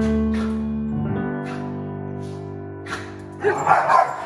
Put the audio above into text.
Ha ha ha!